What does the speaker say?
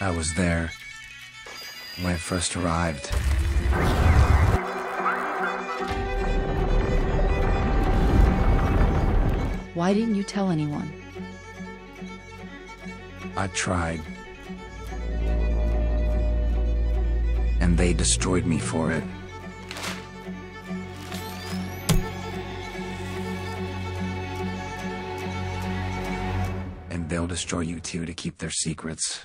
I was there when I first arrived. Why didn't you tell anyone? I tried. And they destroyed me for it. And they'll destroy you too to keep their secrets.